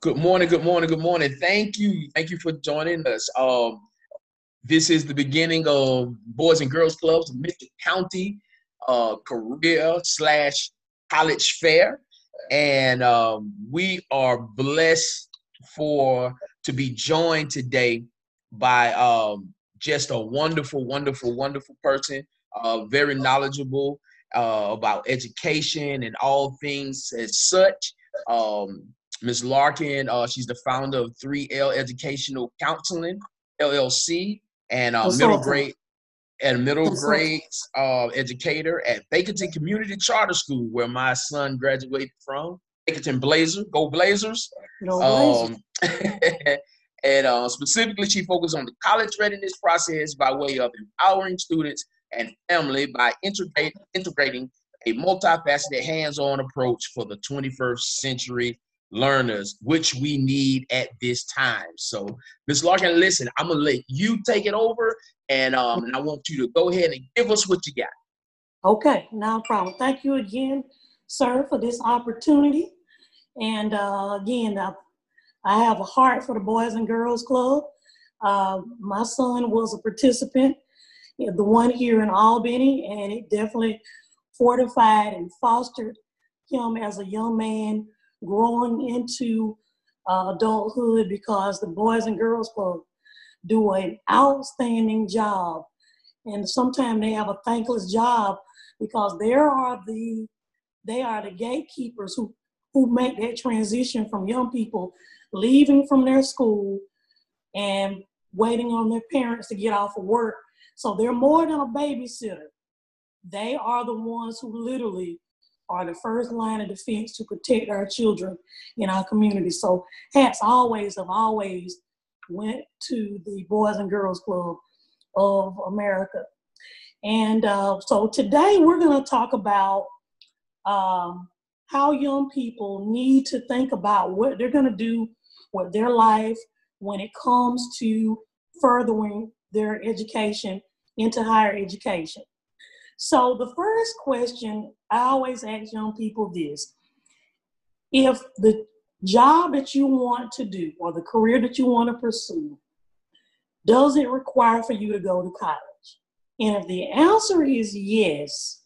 Good morning, good morning, good morning. Thank you. Thank you for joining us. Um, this is the beginning of Boys and Girls Clubs, Mitchell County uh, Career slash College Fair. And um, we are blessed for to be joined today by um, just a wonderful, wonderful, wonderful person, uh, very knowledgeable uh, about education and all things as such. Um, Ms. Larkin, uh, she's the founder of 3L Educational Consulting LLC and uh, middle grade and middle grade uh, educator at Baconton Community Charter School, where my son graduated from. Baconton Blazer, go Blazers. No um, and uh, specifically, she focused on the college readiness process by way of empowering students and family by integrate, integrating a multifaceted hands-on approach for the 21st century learners, which we need at this time. So, Ms. Larkin, listen, I'm gonna let you take it over, and um, and I want you to go ahead and give us what you got. Okay, no problem. Thank you again, sir, for this opportunity. And uh, again, I, I have a heart for the Boys and Girls Club. Uh, my son was a participant, the one here in Albany, and it definitely fortified and fostered him as a young man growing into uh, adulthood because the Boys and Girls Club do an outstanding job. And sometimes they have a thankless job because there are the they are the gatekeepers who who make that transition from young people leaving from their school and waiting on their parents to get off of work. So they're more than a babysitter. They are the ones who literally are the first line of defense to protect our children in our community. So hats always have always went to the Boys and Girls Club of America. And uh, so today we're going to talk about um, how young people need to think about what they're going to do with their life when it comes to furthering their education into higher education. So the first question I always ask young people this. If the job that you want to do or the career that you want to pursue, does it require for you to go to college? And if the answer is yes,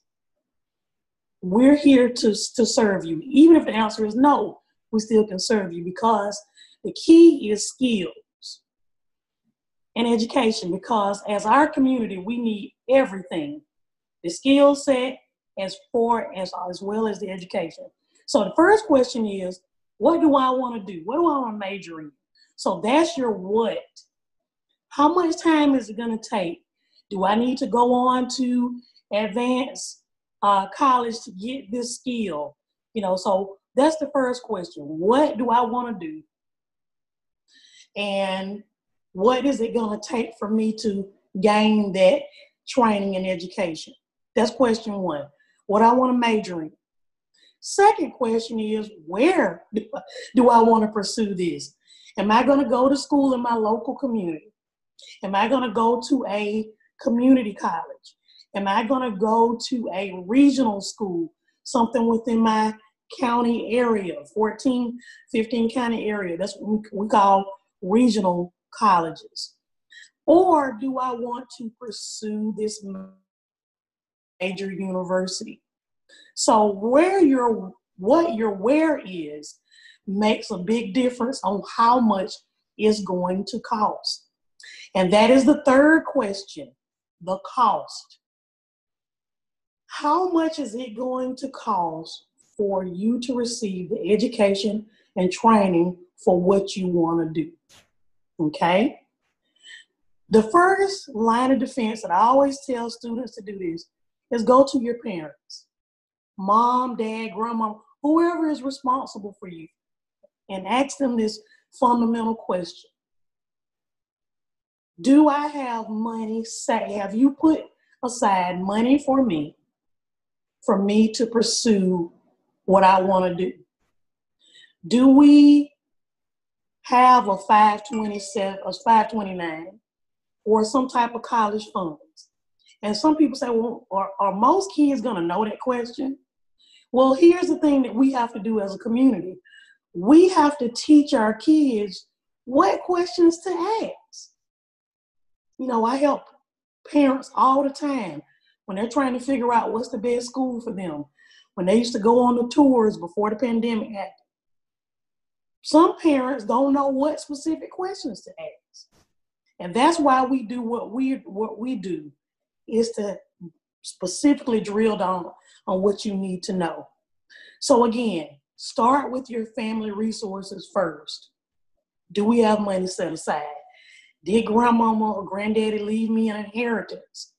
we're here to, to serve you. Even if the answer is no, we still can serve you because the key is skills and education because as our community, we need everything the skill set as far as as well as the education. So the first question is, what do I want to do? What do I want to major in? So that's your what. How much time is it going to take? Do I need to go on to advanced uh, college to get this skill? You know, so that's the first question. What do I want to do? And what is it going to take for me to gain that training and education? That's question one. What I want to major in. Second question is where do I, do I want to pursue this? Am I going to go to school in my local community? Am I going to go to a community college? Am I going to go to a regional school, something within my county area, 14, 15 county area? That's what we call regional colleges. Or do I want to pursue this major university. So where your what your where is makes a big difference on how much is going to cost. And that is the third question, the cost. How much is it going to cost for you to receive the education and training for what you want to do? Okay? The first line of defense that I always tell students to do this is go to your parents, mom, dad, grandma, whoever is responsible for you, and ask them this fundamental question. Do I have money? Say, have you put aside money for me, for me to pursue what I want to do? Do we have a 527 or 529 or some type of college funds? And some people say, well, are, are most kids going to know that question? Well, here's the thing that we have to do as a community we have to teach our kids what questions to ask. You know, I help parents all the time when they're trying to figure out what's the best school for them. When they used to go on the tours before the pandemic happened, some parents don't know what specific questions to ask. And that's why we do what we what we do is to specifically drill down on what you need to know. So again, start with your family resources first. Do we have money set aside? Did grandmama or granddaddy leave me an inheritance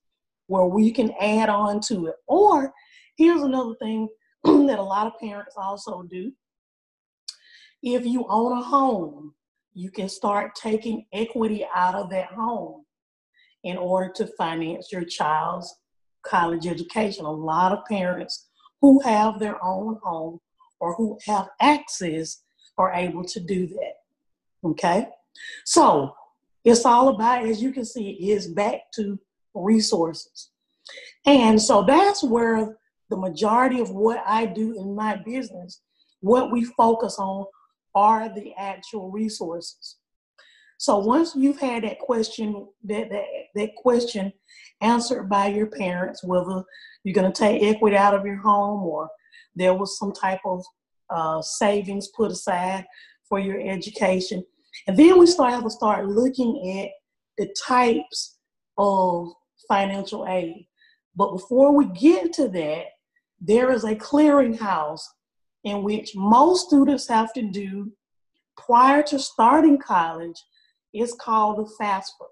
where we can add on to it? Or here's another thing that a lot of parents also do. If you own a home, you can start taking equity out of that home in order to finance your child's college education. A lot of parents who have their own home or who have access are able to do that. Okay? So it's all about, as you can see, is back to resources. And so that's where the majority of what I do in my business, what we focus on are the actual resources. So once you've had that question, that, that, that question answered by your parents, whether you're going to take equity out of your home or there was some type of uh, savings put aside for your education. And then we start have to start looking at the types of financial aid. But before we get to that, there is a clearinghouse in which most students have to do prior to starting college. It's called the FAFSA.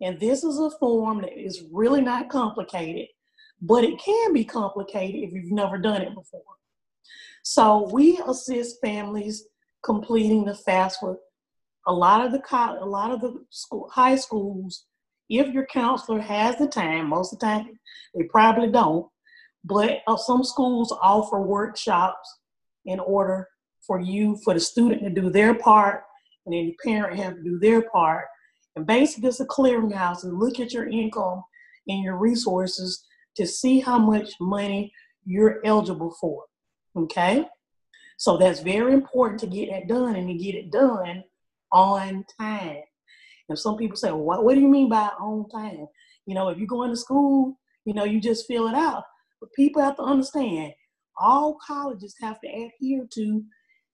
And this is a form that is really not complicated, but it can be complicated if you've never done it before. So we assist families completing the FAFSA. A lot of the a lot of the school, high schools, if your counselor has the time, most of the time they probably don't, but uh, some schools offer workshops in order for you, for the student to do their part, and the parent have to do their part. And basically, it's a clearinghouse and look at your income and your resources to see how much money you're eligible for. Okay? So that's very important to get that done and to get it done on time. And some people say, well, what, what do you mean by on time? You know, if you're going to school, you know, you just fill it out. But people have to understand all colleges have to adhere to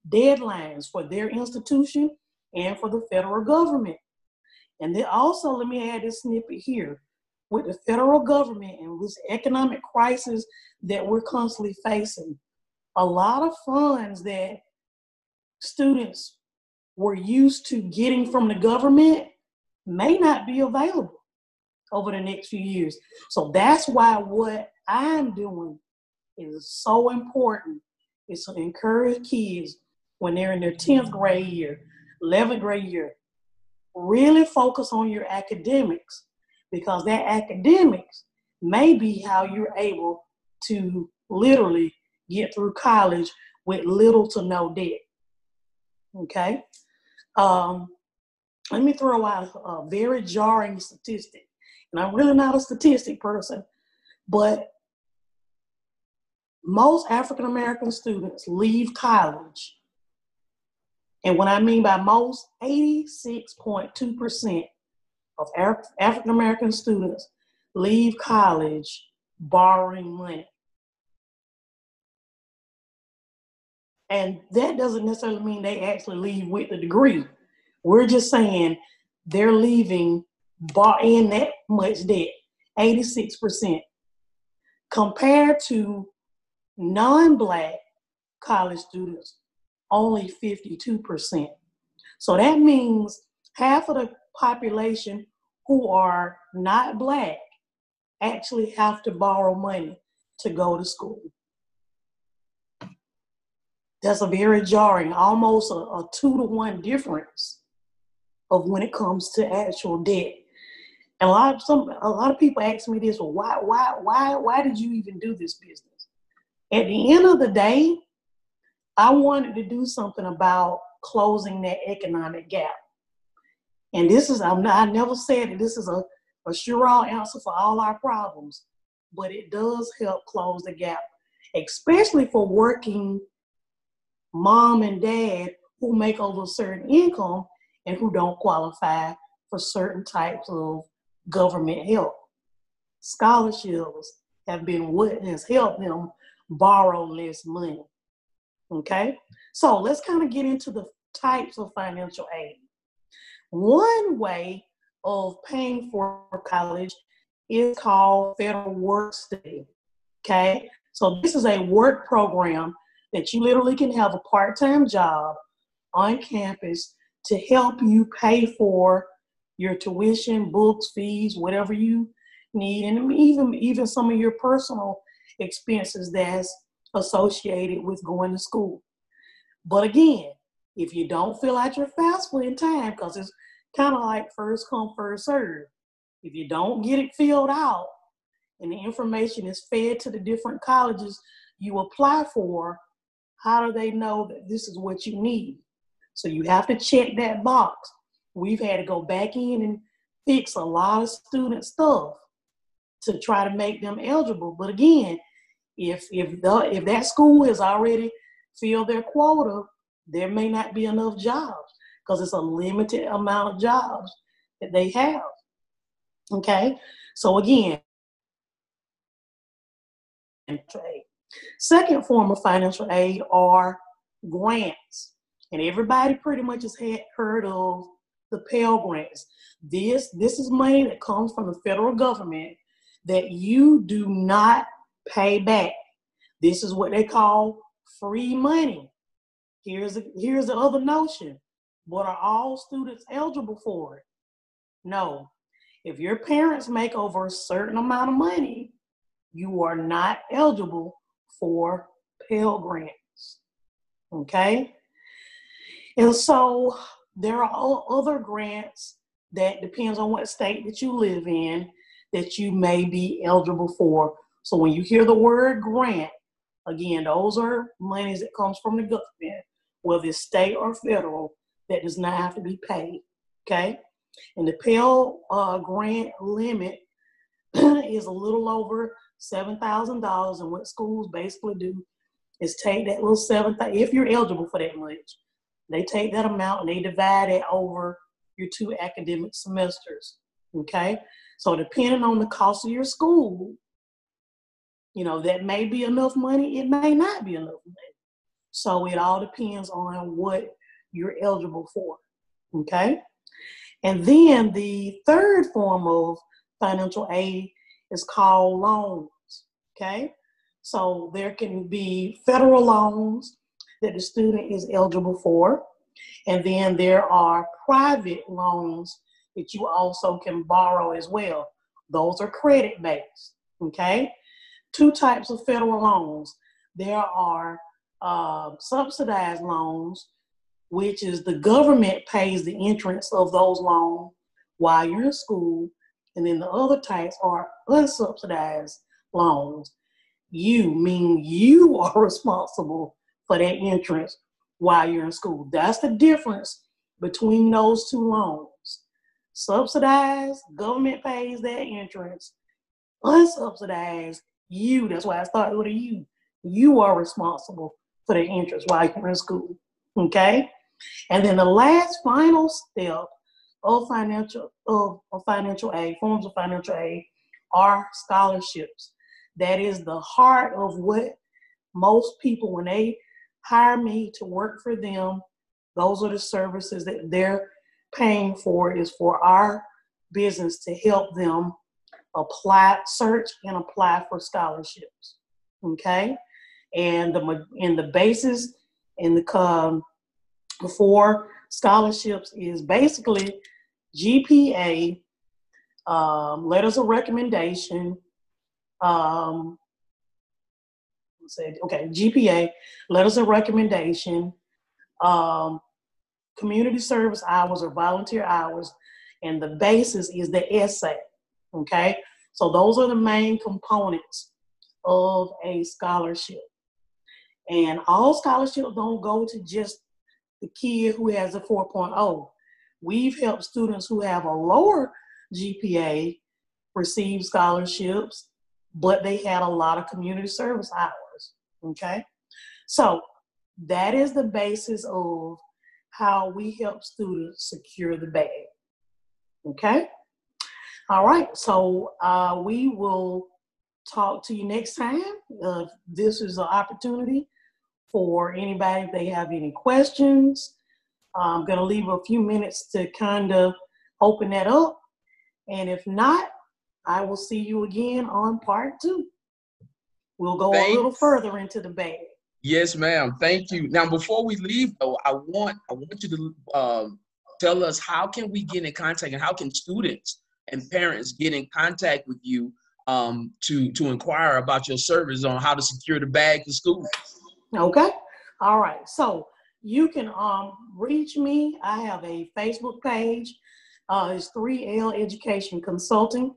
deadlines for their institution and for the federal government. And then also, let me add this snippet here. With the federal government and this economic crisis that we're constantly facing, a lot of funds that students were used to getting from the government may not be available over the next few years. So that's why what I'm doing is so important is to encourage kids when they're in their 10th grade year, 11th grade year, really focus on your academics because that academics may be how you're able to literally get through college with little to no debt. Okay? Um, let me throw out a very jarring statistic. And I'm really not a statistic person, but most African American students leave college. And what I mean by most, 86.2% of African American students leave college borrowing money. And that doesn't necessarily mean they actually leave with a degree. We're just saying they're leaving bar in that much debt, 86%, compared to non-black college students, only 52%. So that means half of the population who are not black actually have to borrow money to go to school that's a very jarring, almost a, a two to one difference of when it comes to actual debt. And a lot of some a lot of people ask me this, well, why, why, why, why did you even do this business? At the end of the day, I wanted to do something about closing that economic gap. And this is, I'm not, I never said that this is a, a sure all answer for all our problems, but it does help close the gap, especially for working mom and dad who make over a certain income and who don't qualify for certain types of government help. Scholarships have been what has helped them borrow less money. Okay, so let's kind of get into the types of financial aid. One way of paying for college is called Federal Work Study. Okay, so this is a work program that you literally can have a part time job on campus to help you pay for your tuition, books, fees, whatever you need, and even even some of your personal expenses that's associated with going to school. But again, if you don't fill out your FAFSA in time, because it's kind of like first come, first serve. If you don't get it filled out and the information is fed to the different colleges you apply for, how do they know that this is what you need? So you have to check that box. We've had to go back in and fix a lot of student stuff to try to make them eligible. But again, if if the, if that school has already filled their quota, there may not be enough jobs because it's a limited amount of jobs that they have. Okay, so again, second form of financial aid are grants, and everybody pretty much has had heard of the Pell grants. This this is money that comes from the federal government that you do not pay back. This is what they call free money. Here's a, here's the other notion. But are all students eligible for it? No. If your parents make over a certain amount of money, you are not eligible for Pell Grants. Okay? And so there are other grants that depends on what state that you live in that you may be eligible for. So when you hear the word grant, again, those are monies that comes from the government, whether it's state or federal, that does not have to be paid. Okay, and the Pell uh, grant limit is a little over seven thousand dollars, and what schools basically do is take that little seven. If you're eligible for that much, they take that amount and they divide it over your two academic semesters. Okay, so depending on the cost of your school, you know that may be enough money. It may not be enough money. So it all depends on what you're eligible for. Okay? And then the third form of financial aid is called loans. Okay? So there can be federal loans that the student is eligible for. And then there are private loans that you also can borrow as well. Those are credit based. Okay? Two types of federal loans. There are uh, subsidized loans which is the government pays the interest of those loans while you're in school. And then the other types are unsubsidized loans. You mean you are responsible for that interest while you're in school. That's the difference between those two loans. Subsidized, government pays that interest. Unsubsidized, you, that's why I started with a you. You are responsible for the interest while you're in school. Okay? And then the last final step of financial of, of financial aid, forms of financial aid, are scholarships. That is the heart of what most people, when they hire me to work for them, those are the services that they're paying for is for our business to help them apply, search and apply for scholarships. Okay, and the and the basis and the um, for scholarships is basically GPA, um, letters of recommendation, um, say, okay, GPA, letters of recommendation, um, community service hours or volunteer hours, and the basis is the essay. Okay, so those are the main components of a scholarship. And all scholarships don't go to just the kid who has a 4.0. We've helped students who have a lower GPA receive scholarships, but they had a lot of community service hours. Okay. So that is the basis of how we help students secure the bag. Okay? All right, so uh, we will talk to you next time. Uh, this is an opportunity for anybody if they have any questions. I'm going to leave a few minutes to kind of open that up. And if not, I will see you again on part two. We'll go Thanks. a little further into the bag. Yes, ma'am. Thank you. Now, before we leave, though, I want I want you to uh, tell us how can we get in contact and how can students and parents get in contact with you um, to to inquire about your service on how to secure the bag for school. Okay. All right. So you can um, reach me. I have a Facebook page. Uh, it's 3L Education Consulting.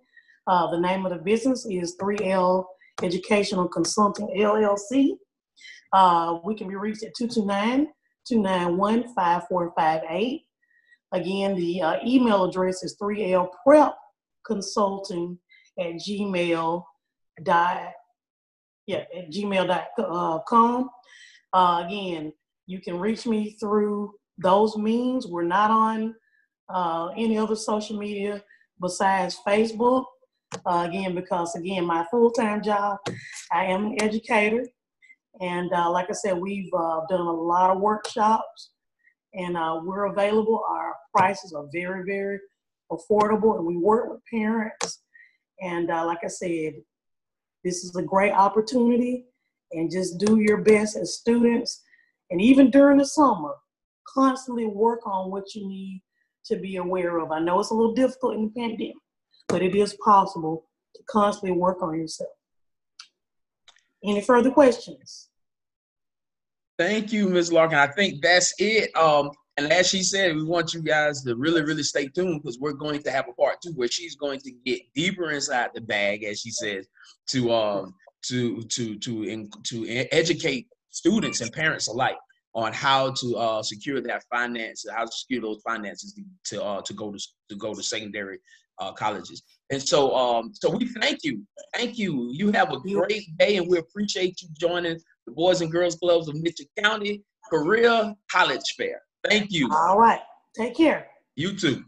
Uh, the name of the business is 3L Educational Consulting LLC. Uh, we can be reached at 229 291 5458. Again, the uh, email address is 3L Prep Consulting at gmail dot yeah at gmail.com uh, again you can reach me through those means. We're not on uh, any other social media besides facebook. Uh, again because again my full-time job i am an educator. And uh, like i said we've uh, done a lot of workshops and uh, we're available our prices are very very affordable and we work with parents and uh, like I said, this is a great opportunity and just do your best as students. And even during the summer, constantly work on what you need to be aware of. I know it's a little difficult in the pandemic, but it is possible to constantly work on yourself. Any further questions? Thank you, Ms. Larkin. I think that's it. Um, and as she said, we want you guys to really, really stay tuned because we're going to have a part two where she's going to get deeper inside the bag, as she says, to um to to to in, to educate students and parents alike on how to uh, secure that finance, how to secure those finances to to, uh, to go to to go to secondary uh, colleges. And so, um, so we thank you, thank you. You have a great day, and we appreciate you joining the Boys and Girls Clubs of Mitchell County Career College Fair. Thank you. All right. Take care. You too.